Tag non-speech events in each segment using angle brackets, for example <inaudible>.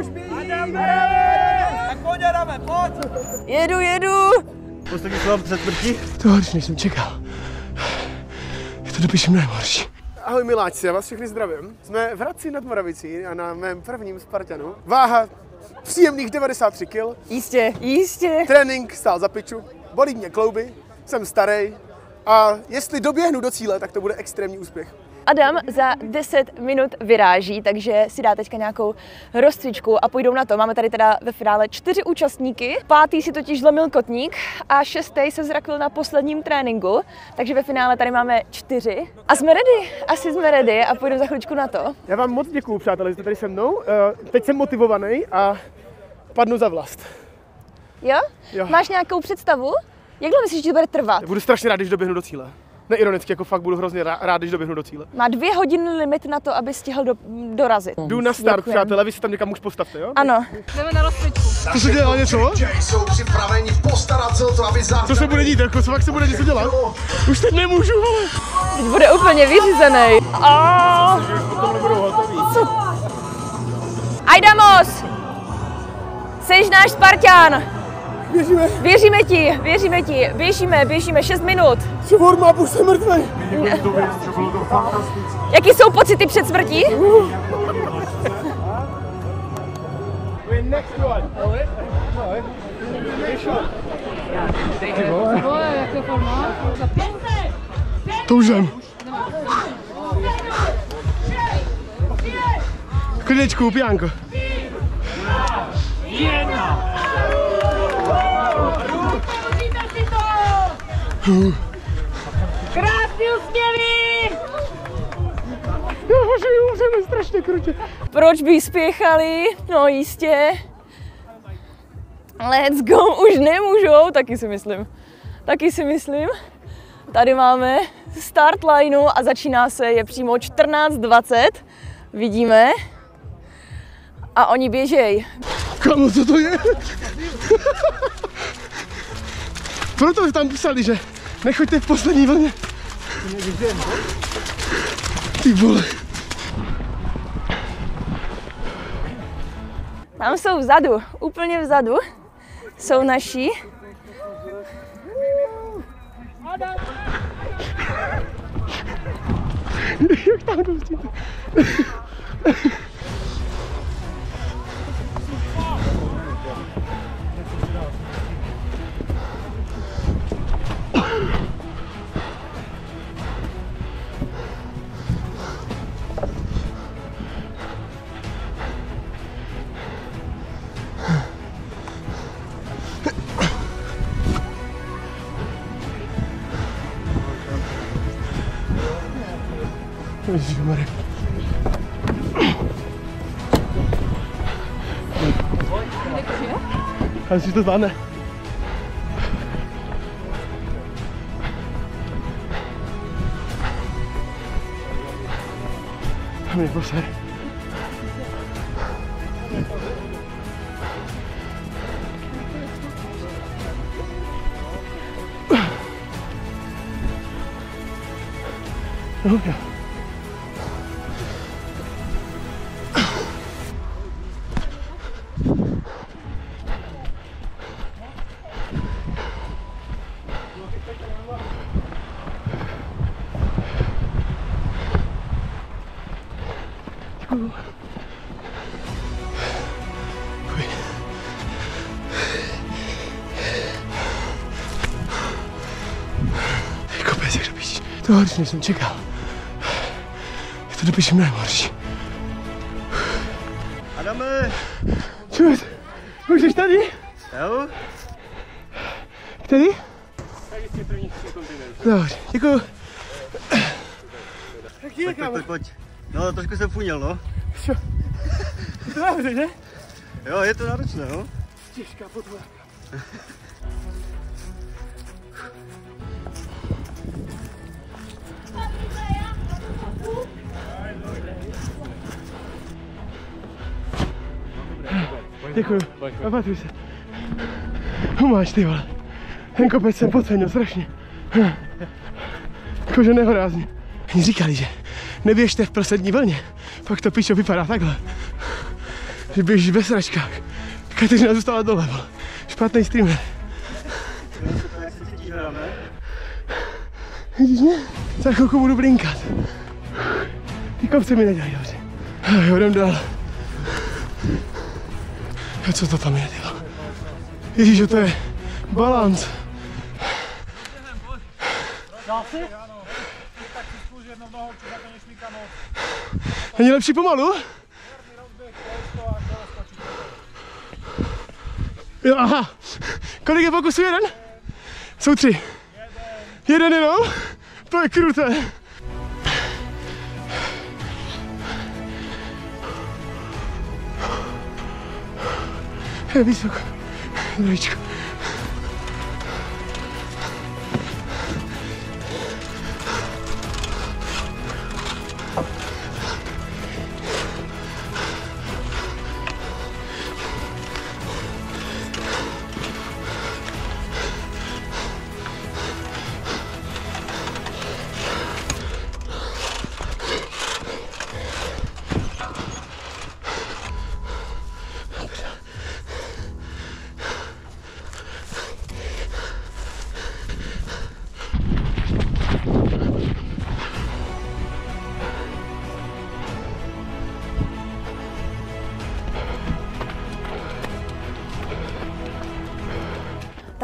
Už běží! Tak pojď, Adame, pojď! Jedu, jedu! Poslední slova před smrtí? To horší, než jsem čekal. Je to dopiš mnohem horší. Ahoj miláčci, já vás všechny zdravím. Jsme v Hradci nad Moravicí a na mém prvním Spartanu. Váha příjemných 93 kg. Jistě, jistě. Trénink stál za piču. Bolí mě klouby, jsem starý. A jestli doběhnu do cíle, tak to bude extrémní úspěch. Adam za 10 minut vyráží, takže si dá teďka nějakou rozcvičku a půjdou na to. Máme tady teda ve finále čtyři účastníky. Pátý si totiž zlomil kotník a šestý se zrakl na posledním tréninku, takže ve finále tady máme čtyři. A jsme ready, asi jsme ready a půjdeme za chvíličku na to. Já vám moc děkuju, přátelé, že jste tady se mnou. Eh, Teď jsem motivovaný a padnu za vlast. Jo? Jo. Máš nějakou představu? Jak dlouho myslíš, že to bude trvat? Budu strašně rád, když doběhnu do cíle. Neironicky, jako fakt budu hrozně rá- rád, když doběhnu do cíle. Má dvě hodiny limit na to, aby stihl do, dorazit. Jdu na start, Děkujem. přátelé, vy se tam někam už postavte, jo? Ano. To se dělá něco? Jsou připraveni postarat se o to, aby. Co se bude dít, jako co fakt se bude něco dělat? Už teď nemůžu, ale... Teď bude úplně vyřízený. A... Ajdamos! Jsi náš Spartan! Běžíme, Věříme ti, věříme ti, běžíme, běžíme 6 minut. že warm-up, už jsem mrtvý. Jaký jsou pocity před smrtí? Toužem. Klidečku, pijánko. Krásný úsměvy! Já bože, umřeme strašně krutě. Proč by spěchali? No jistě. Let's go, už nemůžou, taky si myslím. Taky si myslím. Tady máme start lineu a začíná se, je přímo 14.20. Vidíme. A oni běžej. Kamo, co to je? Proto tam psali, že nechoďte v poslední vlně. Ty vole. Tam jsou vzadu, úplně vzadu. Jsou naši. Jak tam pustíte? Ježišmarja. A myslíš, že to zvládne? Mě poser. Oh, yeah. Kopec jak do píči. To horší, než jsem čekal. Je to do píči mnohem horší. Funěl, no. To je dobře, že? Jo, je to náročné, no. Těžká podmínka. Děkuju. A pamatuj se. Humáš, ty vole. Ten kopec jsem podcenil strašně. Jakože nehorázně. Oni říkali, že neběžte v poslední vlně. Pak to pičo vypadá takhle. že běžíš ve sračkách. Kateřina zůstala dole. Špatný streamer. Vidíš mě? Za chvilku budu blinkat. Ty kopce mi nedělají dobře. Jo, jdem dál. Jo, co to tam je, ty vole? Ježíš, to je balans. Není lepší pomalu? Jo, aha. Kolik je pokusů jeden? Jsou tři. Jeden jenom? To je kruté. Je vysoko. Zdravíčko.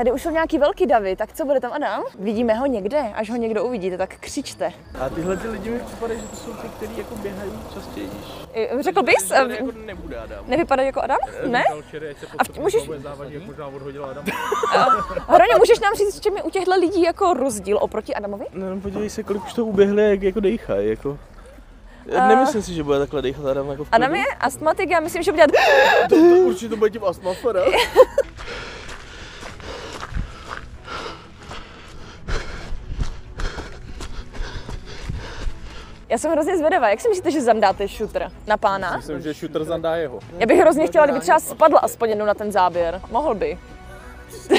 Tady už jsou nějaký velký davy, tak co bude tam Adam? Vidíme ho někde, až ho někdo uvidíte, tak křičte. A tyhle ty lidi mi připadají, že to jsou ty, kteří jako běhají častěji, Řekl bys? tady jako nebude Adam. Nevypadají jako Adam? Ne? Ať se A můžeš- bude závadit, jak možná odhodil Adam. <laughs> Hroně, můžeš nám říct, čem je u těchto lidí jako rozdíl oproti Adamovi? No, no podívej se, kolik už to uběhli, jak jako dejchají, jako. Nemyslím si, že bude takhle dejchat Adam jako v klidu. Adam je astmatik, já myslím, že bude dělat... To, to určitě bude tím astmafora. <laughs> Já jsem hrozně zvědavá, jak si myslíte, že zamdáte shooter na pána? Myslím, že shooter zandá jeho. Já bych hrozně chtěla, kdyby třeba spadl aspoň jednou na ten záběr. Mohl by. <laughs>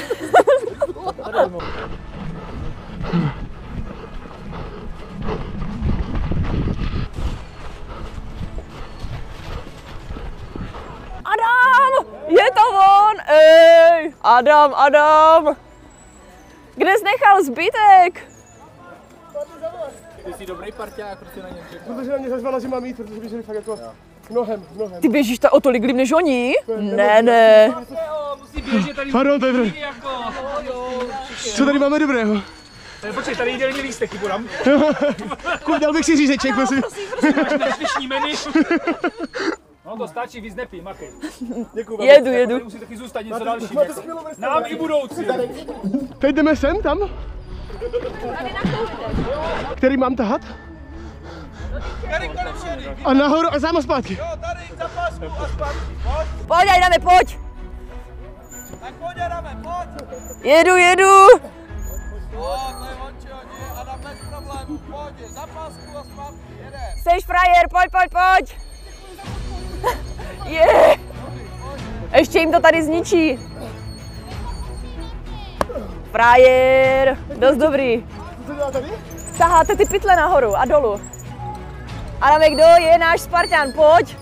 Adam! Je to on! Ej! Adam, Adam! Kde jsi nechal zbytek? Ty jsi dobrý parťák, prostě na něm Protože na mě zazvala, že mám jít, protože běželi fakt jako mnohem, mnohem. Ty běžíš ta o tolik líp než oni? Ne, ne. Pardon, to je dobré. Co tady máme dobrého? Počkej, tady jídelní lístek, podám. <laughs> Kup, dal bych si řízeček, prosím. Dnešní menu. No to stačí, víc nepij, makej. Jedu, jedu. Musí taky zůstat něco dalšího. Jako. Nám i budoucí. Teď jdeme sem, tam? Který mám tahat? A nahoru a sám a zpátky. Jo, tady za pásku a zpátky. Pojď, Pojď, Adame, pojď. tak pojď Adame, pojď. Jedu, jedu. Jo, to je oni. Adam bez problémů, pojď, za pásku a zpátky, jede. Seš frajer, pojď, pojď, pojď. Je. Ještě jim to tady zničí. Frajer. Dost dobrý. Co dělá tady? Taháte ty pytle nahoru a dolů. Adame, kdo je náš Spartan? Pojď.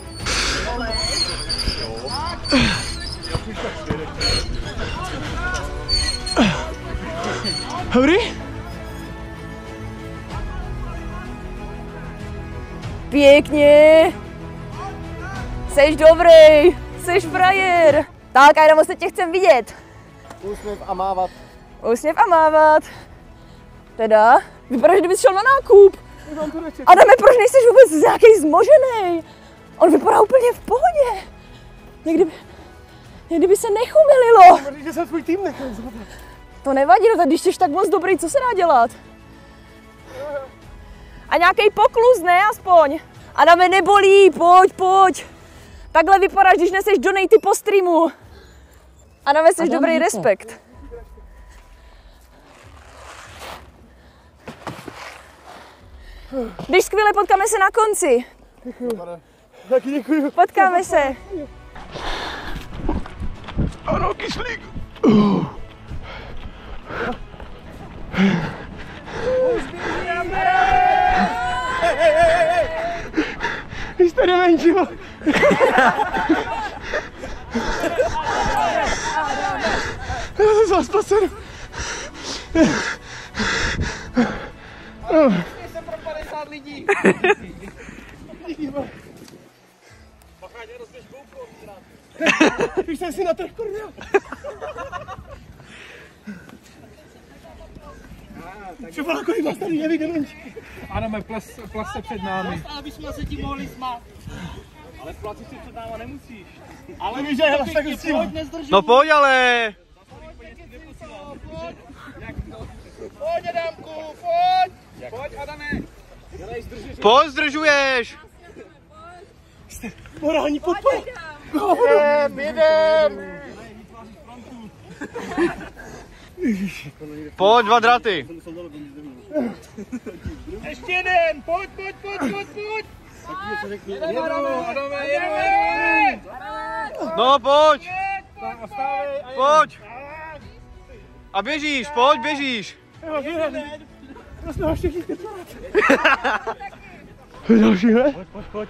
Dobrý? Pěkně. Seš dobrý. Seš frajer. Tak, Adamo, se tě chcem vidět. Úsměv a mávat. Úsměv a mávat. Teda, vypadá, že kdybys šel na nákup. Adame, proč nejsi vůbec nějaký zmožený? On vypadá úplně v pohodě. Někdy by, někdy by se nechumililo. Říct, že jsem svůj tým nechal. To nevadí, no tak když jsi tak moc dobrý, co se dá dělat? A nějaký poklus, ne aspoň. Adame, nebolí, pojď, pojď. Takhle vypadáš, když neseš donaty po streamu. Adame, jsi dobrý respekt. Když skvěle, potkáme se na konci. Taky děkuju. Potkáme se. Ano, kyslík. Vy jste <laughs> Já jsem se vás pro 50 lidí. Už jsem si natrh kurva. Co bylo kolik vás tady nevidím? Ano, plas, plas se před námi. Aby jsme se tím mohli smát. Ale platit si před náma nemusíš. Ale víš, že já vás tak nezdržuj. No pojď ale! Pojď, Adamku, pojď. Pojď, Adame. Pojď, zdržuješ! Morální podpora. Jdem, jdem. Pojď, dva draty! Ještě jeden, pojď, pojď, pojď, pojď, pojď. No pojď! Pojď! A běžíš, pojď, běžíš! To je další, ne? Pojď, pojď, pojď.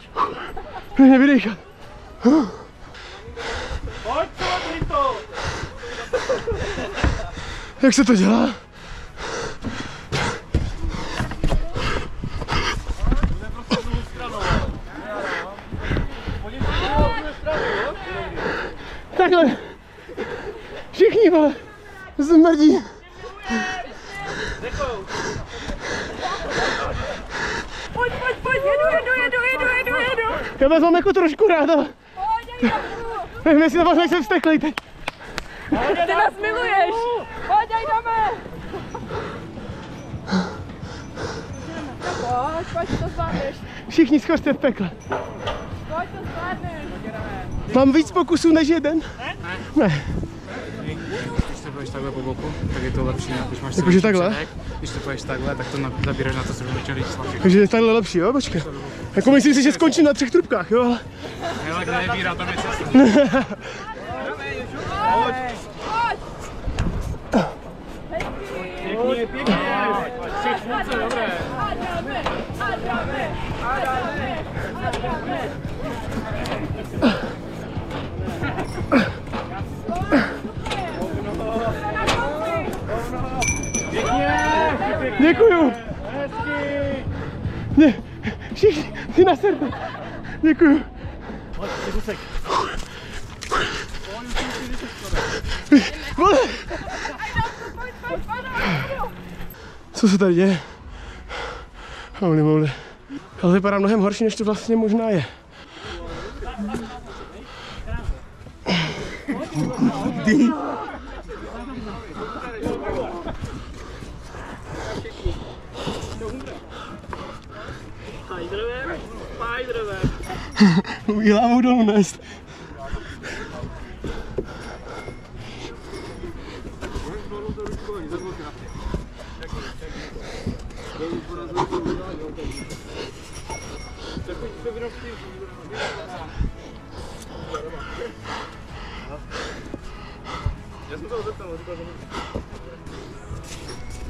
Pojď, pojď, to! Jak se to dělá? Takhle. Všichni, vole. Zmrdí. Pojď, pojď, pojď, jedu, jedu, jedu, jedu, jedu, jedu. Já vás mám jako trošku rád, ale nevím, jestli na vás nejsem vzteklej teď. Ty nás miluješ. Pojď, jdeme. Pojď, pojď, to zvládneš. Všichni schořte v pekle. Pojď, to zvládneš. Mám víc pokusů než jeden? Ne. Když to půjdeš takhle po boku, tak je to lepší, než máš silnější takhle? předek. Když to půjdeš takhle, tak to na- zabíráš na to, co bych chtěl říct slabší. Takže je takhle lepší, jo? Počkej. Jako myslím si, že skončím na třech trubkách, jo? ale- Ale kde je víra, tam je cesta. Pěkně, pěkně. Tři dobré. Děje? Holy moly. Ale vypadá mnohem horší, než to vlastně možná je. Umí hlavou dolů nést.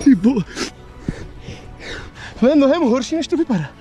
Ty vole. To je mnohem horší, než to vypadá.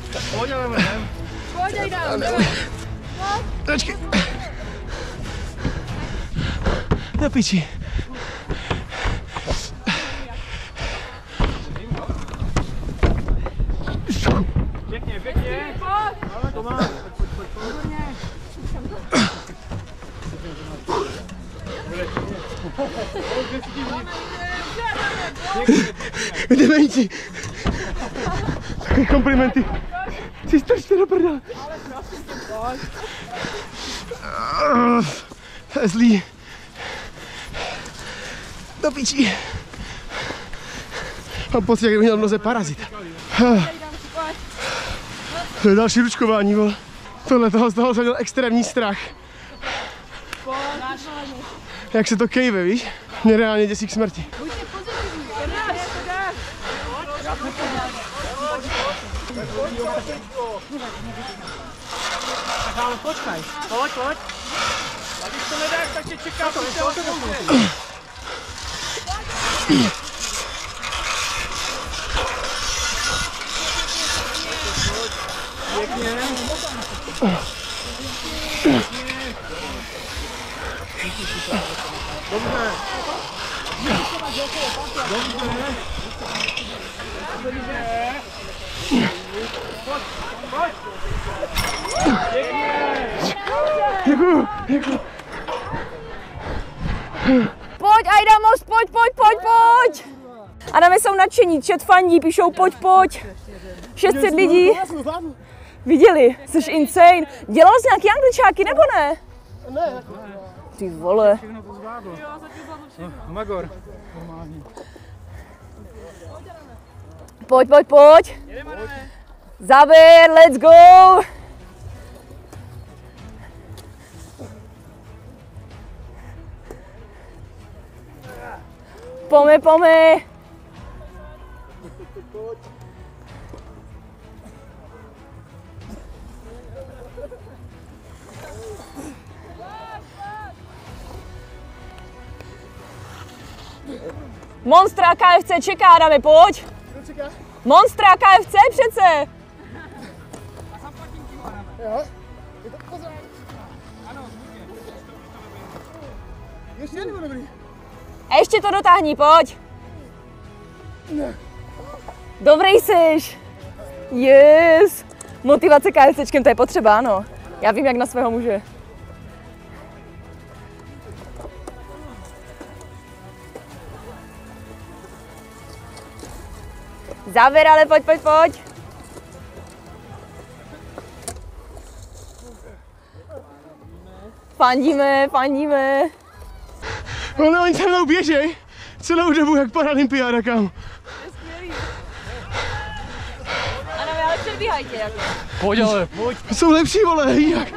mi noha. Počkej. Na piči. Pěkně, pěkně. Dementi. Takové komplimenty si strčte do prdele. Ah, To je zlý. Do pičí. Mám pocit, jak bych měl v noze parazit. To je další ručkování, vole. Tohle toho z toho jsem měl extrémní strach. Jak se to kejve, víš? Mě reálně děsí k smrti. Fala, pode, Caio? Pode, pode. Pode acelerar, tá aqui de carro, então eu vou fazer. Vamos ganhar. Vamos ganhar. Pojď, Aida Most, pojď, pojď, pojď, pojď! Adame jsou nadšení, chat fandí, píšou pojď, pojď. 600 lidí. Viděli, jsi insane. Dělal jsi nějaký angličáky nebo ne? Ne, Ty vole. Magor. Pojď, pojď, pojď. Závěr, let's go. Pome, pome. Monstra KFC čeká, dáme, pojď. Monstra KFC přece. Ještě jednou dobrý. A ještě to dotáhni, pojď. Dobrý jsi. Yes. Motivace KFCčkem, to je potřeba, ano. Já vím, jak na svého muže. Závěr, ale pojď, pojď, pojď. Fandíme, fandíme. Ale oni se mnou běžej celou dobu jak paralympiáda, kam. Ano, ale předbíhajte jako. Pojď ale, pojď. Jsou lepší, vole, jak?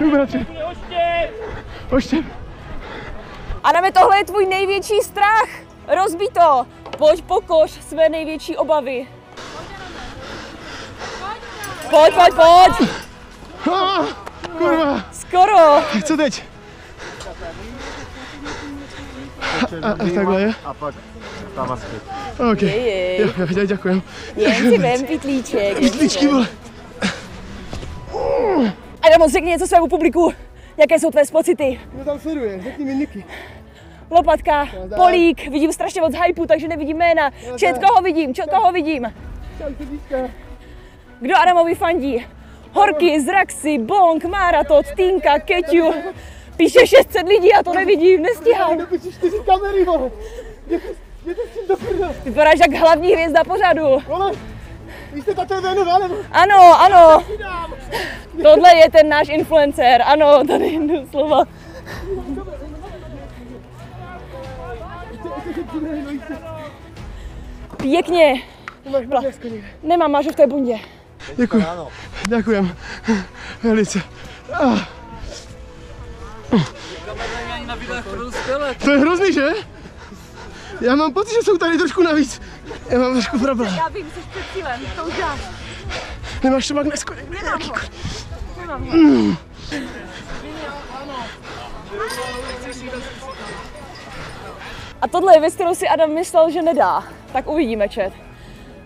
Jdu, bratře. Oštěp. Adame, tohle je tvůj největší strach. Rozbí to. Pojď pokoř své největší obavy. Pojď, pojď, pojď. Ah, kurva, Skoro. co teď? A, a takhle je? A pak tam asi. OK. Jej, Jo, jo, dě- děkujem. jen si vem pitlíček. Pitlíčky, vole. Adamo, řekni něco svému publiku. Jaké jsou tvé pocity? Kdo tam sleduje? Řekni mi Niky. Lopatka, polík, vidím strašně moc hypeu, takže nevidím jména. Čet, koho vidím, čet, koho vidím. Kdo Adamovi fandí? Horky, Zraxy, Bonk, Máratot, Týnka, Keťu. Píše 600 lidí, já to nevidím, nestíhám. Napiči čtyři kamery, vole. Jděte s tím do prdele. Vypadáš jak hlavní hvězda pořadu. Vole, vy jste ta TV nová, nebo? Ano, ano. Tohle je ten náš influencer, ano, tady doslova. Pěkně. Máš. Nemám, máš ho v té bundě. Děkuji. Děkujem. Velice. Ah. To je hrozný, že? Já mám pocit, že jsou tady trošku navíc. Já mám trošku problém. Já vím, jsi před cílem, to už já. Nemáš to magnesko? Nemám ho. Nemám ho. A tohle je věc, kterou si Adam myslel, že nedá. Tak uvidíme, čet.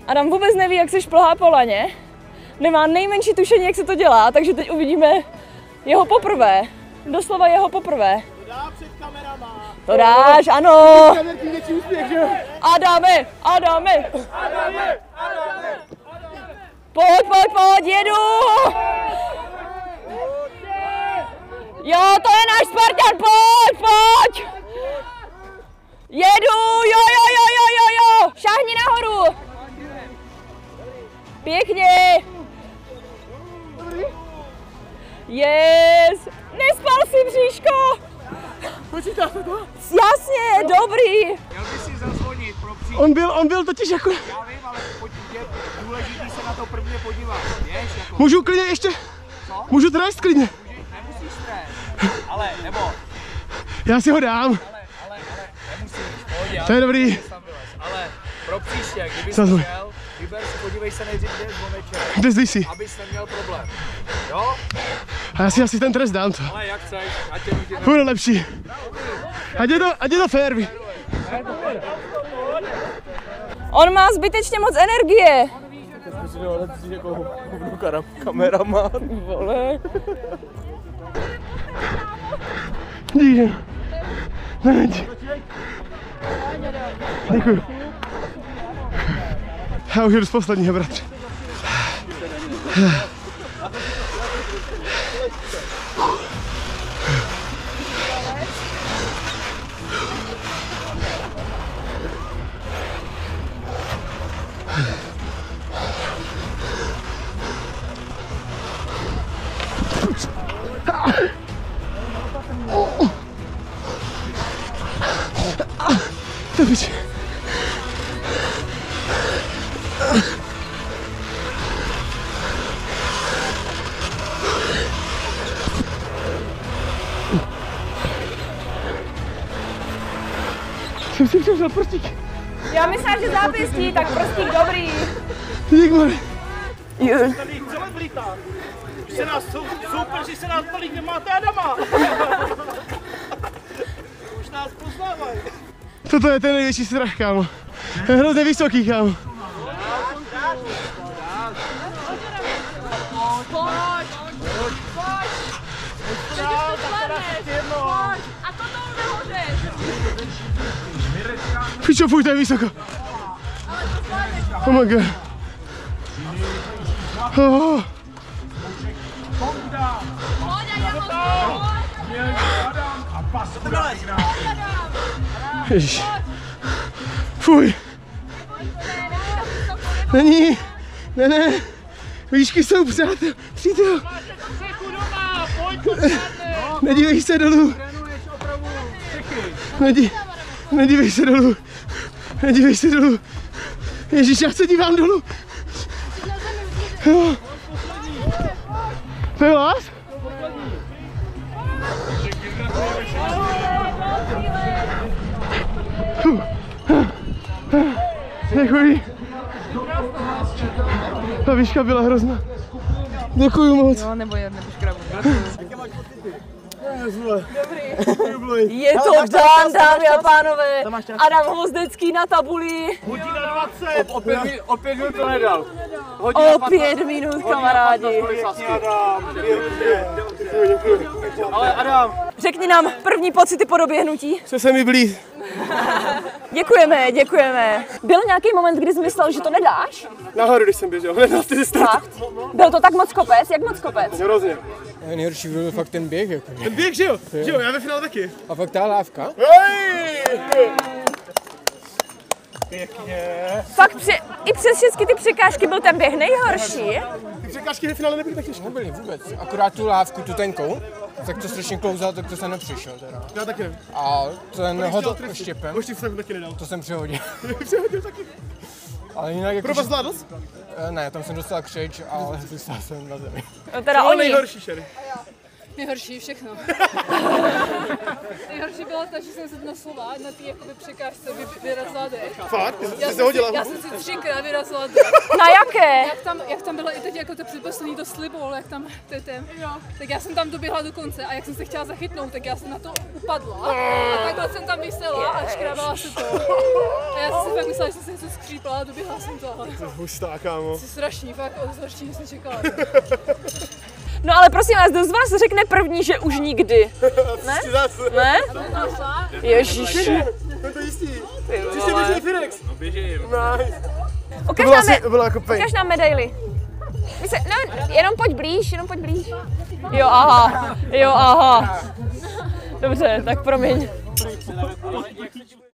Adam vůbec neví, jak se šplhá po laně. Nemá nejmenší tušení, jak se to dělá, takže teď uvidíme jeho poprvé. Doslova jeho poprvé. To dáš, ano. Kamerky větší úspěch, že jo? Adame, Adame. Pojď, pojď, pojď, jedu. Jo, to je náš Spartan, pojď, pojď. Jedu, jo, jo, jo, jo, jo, jo. Šáhni nahoru. Pěkně! Yes! Nespal si, bříško! Počítá se to? Jasně, dobrý! Měl by si zazvonit pro příště. On byl, on byl totiž jako... Já vím, ale pojď, je důležitý se na to prvně podívat. Víš, jako Můžu klidně ještě... Můžu trest klidně. nemusíš stres. Ale, nebo, ale, Já si ho dám. ale, ale, nemusíš, pohodě, To je dobrý. Ale pro příště, kdyby jsi vyber si, podívej se nejdřív, kde je zvoneček, Kde zdej si? abys neměl problém. Jo? A já si asi ten trest dám to. Ale jak chceš, ať tě Bude lepší. Ať je to, ať je to fair. vy. On má zbytečně moc energie. Kameraman. Vole. Díky. Neď. Děkuju. Já už jdu z posledního, bratře. To piči. Prstík. Já myslím, že zápěstí, tak prstík dobrý. Dík, Mary. se nás, sou, soupeři se nás tolik nemáte Adama. <laughs> Už nás poznávají. Toto je ten největší strach, kámo. Je hrozně vysoký, kámo. A toto nahoře. Pičo, fuj, to je vysoko. Oh my god. Oh. Pojď, já moc. Ježiš. Fuj. Není. Ne, ne. Výšky jsou, přátel. Přítel. Nedívej se dolů. Nedí, nedívej se dolů. Nedívej se dolů. Ježíš, já se dívám dolů. Jo. To je vás? Děkuji. Ta výška byla hrozná. Děkuji moc. No, nebo je, nebo škrabu. Je to Dan, dámy a pánové. Adam Hvozdecký na tabuli. Hodina 20. Opět, mi- opět mi to nedal. O pět minut, kamarádi. Ale Adam, Řekni nám první pocity po doběhnutí. Co se mi blíž? <laughs> Děkujeme, děkujeme. Byl nějaký moment, kdy jsi myslel, že to nedáš? Nahoru, když jsem běžel, hned na ty Fakt? Byl to tak moc kopec? Jak moc kopec? Hrozně. Nejhorší byl fakt ten běh, jako. Ten běh, že jo? Že jo, já ve finále taky. A fakt ta lávka. Fakt při, i přes všechny ty překážky byl ten běh nejhorší. Ty překážky ve finále nebyly tak těžké. Nebyli vůbec. Akorát tu lávku, tu tenkou, tak to strašně klouzal, tak to jsem nepřišel teda. Já taky ne. A ten hod štěpem, Už jsem taky nedal. to jsem přehodil. <laughs> Přehodil taky. Ale jinak jako... Zvládl jsi? Eh, Ne, tam jsem dostal křeč, ale <laughs> zůstal jsem na zemi. No teda Ale oni. nejhorší, Sherry. Nejhorší všechno. <laughs> Nejhorší bylo to, že jsem se na slova na té jakoby překážce vy, vyrazila dech. Fakt? Ty Já jsi jsem, se si, hodila. já jsem si třikrát vyrazila dech. Na jaké? Jak tam, jak tam bylo i teď jako to předposlední to slibol, jak tam tetem, tak já jsem tam doběhla do konce a jak jsem se chtěla zachytnout, tak já jsem na to upadla a takhle jsem tam vysela a škrábala se to. A já jsem si fakt myslela, že jsem se něco skřípla a doběhla jsem to, ale to Hustá, kámo. je strašný, fakt o horší, než jsem čekala. <laughs> No ale prosím vás, kdo z vás řekne první, že už nikdy? Ne? Ne? Ježiši. To je to jistý. Příště běží Firex. No běžím. Nice. Ukaž Bylo nám, asi, bylo jako ukaž nám medaily. My se, no, jenom pojď blíž, jenom pojď blíž. Jo, aha, jo, aha. Dobře, tak promiň.